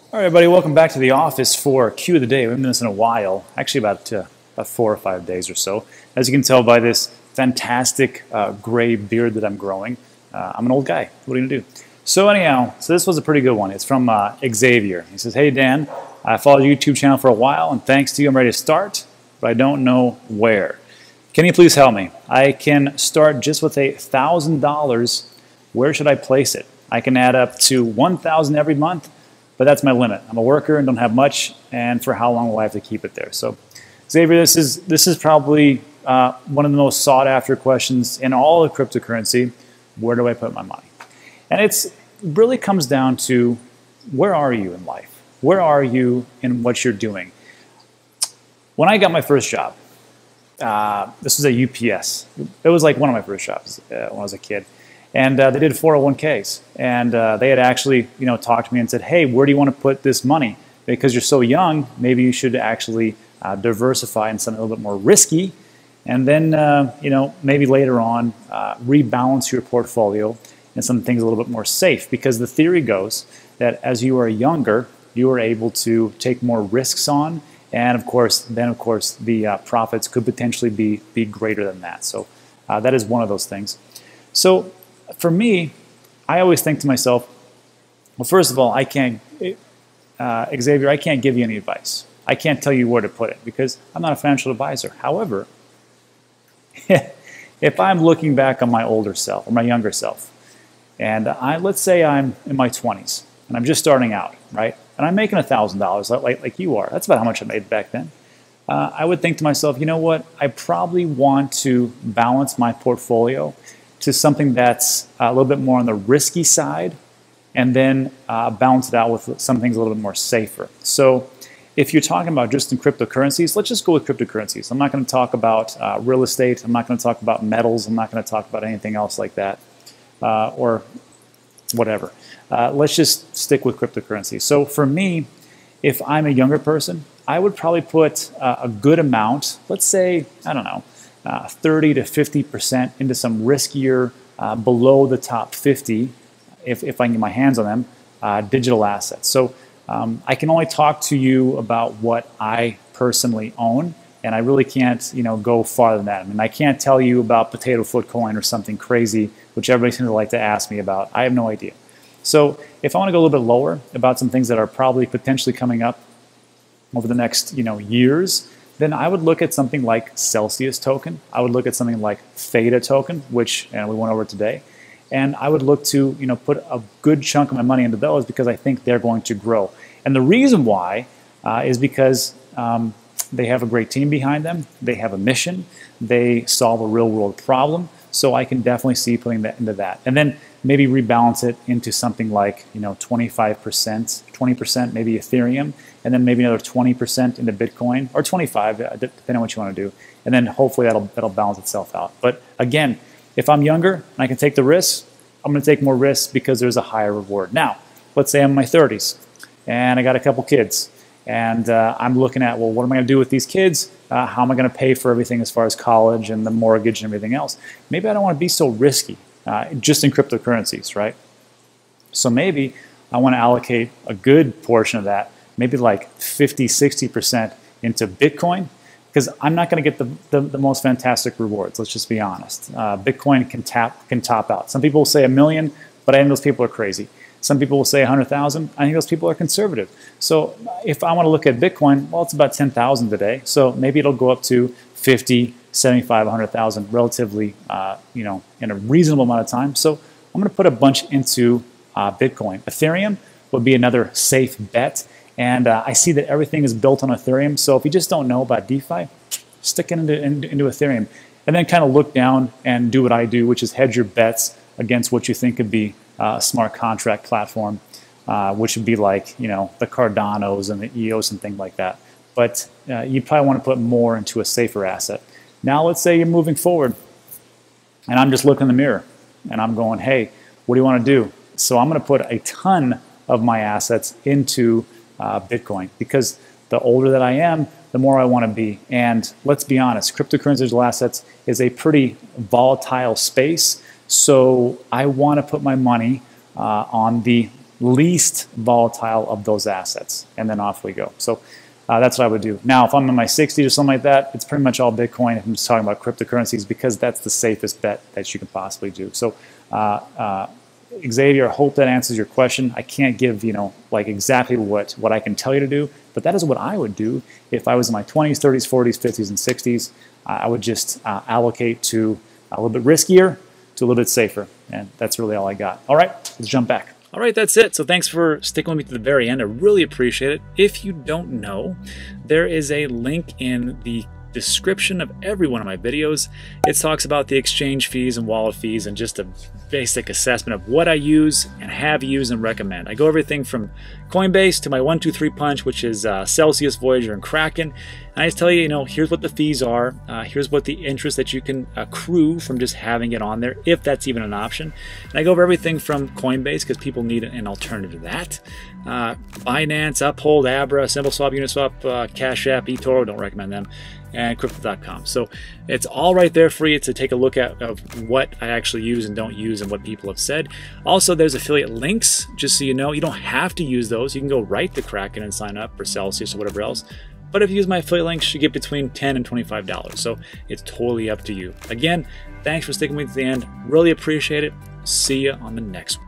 All right, everybody, welcome back to the office for Q of the day. We haven't done this in a while, actually about, uh, about four or five days or so. As you can tell by this fantastic uh, gray beard that I'm growing, uh, I'm an old guy. What are you gonna do? So anyhow, so this was a pretty good one. It's from uh, Xavier. He says, hey Dan, I followed your YouTube channel for a while, and thanks to you, I'm ready to start, but I don't know where. Can you please help me? I can start just with a $1,000. Where should I place it? I can add up to 1,000 every month, but that's my limit. I'm a worker and don't have much, and for how long will I have to keep it there? So, Xavier, this is this is probably uh, one of the most sought after questions in all of cryptocurrency. Where do I put my money? And it's really comes down to where are you in life? Where are you in what you're doing? When I got my first job, uh, this was a UPS. It was like one of my first jobs uh, when I was a kid and uh, they did 401ks and uh, they had actually you know talked to me and said hey where do you want to put this money? Because you're so young maybe you should actually uh, diversify in something a little bit more risky. And then uh, you know maybe later on uh, rebalance your portfolio in some things a little bit more safe. Because the theory goes that as you are younger you are able to take more risks on. And of course then of course the uh, profits could potentially be be greater than that. So that is one of those things. So for me, I always think to myself, well, first of all, I can't, uh, Xavier, I can't give you any advice. I can't tell you where to put it because I'm not a financial advisor. However, if I'm looking back on my older self or my younger self, and I, let's say I'm in my 20s and I'm just starting out, right? And I'm making $1,000 like, like you are. That's about how much I made back then. Uh, I would think to myself, you know what? I probably want to balance my portfolio to something that's a little bit more on the risky side and then uh, balance it out with some things a little bit more safer. So if you're talking about just in cryptocurrencies, let's just go with cryptocurrencies. I'm not going to talk about uh, real estate. I'm not going to talk about metals. I'm not going to talk about anything else like that uh, or whatever. Uh, let's just stick with cryptocurrencies. So for me, if I'm a younger person, I would probably put uh, a good amount, let's say, I don't know, uh, 30 to 50% into some riskier, uh, below the top 50, if, if I can get my hands on them, uh, digital assets. So um, I can only talk to you about what I personally own, and I really can't, you know, go farther than that. I mean, I can't tell you about Potato Foot Coin or something crazy, which everybody seems to like to ask me about. I have no idea. So if I want to go a little bit lower about some things that are probably potentially coming up over the next, you know, years, then I would look at something like Celsius token. I would look at something like Theta token, which we went over today. And I would look to you know put a good chunk of my money into those because I think they're going to grow. And the reason why uh, is because um, they have a great team behind them. They have a mission. They solve a real world problem. So I can definitely see putting that into that. And then maybe rebalance it into something like you know 25%, 20% maybe Ethereum, and then maybe another 20% into Bitcoin or 25, uh, depending on what you want to do. And then hopefully that'll that'll balance itself out. But again, if I'm younger and I can take the risks, I'm going to take more risks because there's a higher reward. Now, let's say I'm in my 30s and I got a couple kids and uh, I'm looking at, well, what am I going to do with these kids? Uh, how am I going to pay for everything as far as college and the mortgage and everything else? Maybe I don't want to be so risky uh, just in cryptocurrencies, right? So maybe I want to allocate a good portion of that, maybe like 50, 60% into Bitcoin, because I'm not going to get the, the, the, most fantastic rewards. Let's just be honest. Uh, Bitcoin can tap can top out. Some people will say a million, but I think those people are crazy. Some people will say 100,000. I think those people are conservative. So if I want to look at Bitcoin, well, it's about 10,000 today. So maybe it'll go up to 50, 75, 100,000 relatively, uh, you know, in a reasonable amount of time. So I'm going to put a bunch into uh, Bitcoin. Ethereum would be another safe bet. And uh, I see that everything is built on Ethereum. So if you just don't know about DeFi, stick it into, into, into Ethereum. And then kind of look down and do what I do, which is hedge your bets against what you think could be uh, smart contract platform, uh, which would be like, you know, the Cardanos and the EOS and things like that. But uh, you probably want to put more into a safer asset. Now, let's say you're moving forward, and I'm just looking in the mirror, and I'm going, hey, what do you want to do? So I'm going to put a ton of my assets into uh, Bitcoin because the older that I am, the more I want to be. And let's be honest, cryptocurrency digital assets is a pretty volatile space. So I want to put my money uh, on the least volatile of those assets, and then off we go. So uh, that's what I would do. Now, if I'm in my 60s or something like that, it's pretty much all Bitcoin. If I'm just talking about cryptocurrencies because that's the safest bet that you can possibly do. So, uh, uh, Xavier, I hope that answers your question. I can't give you know like exactly what what I can tell you to do, but that is what I would do if I was in my 20s, 30s, 40s, 50s, and 60s. I would just uh, allocate to a little bit riskier to a little bit safer, and that's really all I got. All right, let's jump back. All right, that's it. So thanks for sticking with me to the very end. I really appreciate it. If you don't know, there is a link in the description of every one of my videos. It talks about the exchange fees and wallet fees and just a basic assessment of what I use and have used and recommend. I go everything from Coinbase to my 123 punch, which is uh, Celsius, Voyager, and Kraken. And I just tell you, you know, here's what the fees are. Uh, here's what the interest that you can accrue from just having it on there, if that's even an option. And I go over everything from Coinbase because people need an alternative to that. Uh, Binance, Uphold, Abra, SimpleSwap, Uniswap, uh, Cash App, eToro, don't recommend them and crypto.com. So it's all right there for you to take a look at of what I actually use and don't use and what people have said. Also, there's affiliate links, just so you know. You don't have to use those. You can go right to Kraken and sign up for Celsius or whatever else. But if you use my affiliate links, you get between 10 and $25. So it's totally up to you. Again, thanks for sticking with me to the end. Really appreciate it. See you on the next one.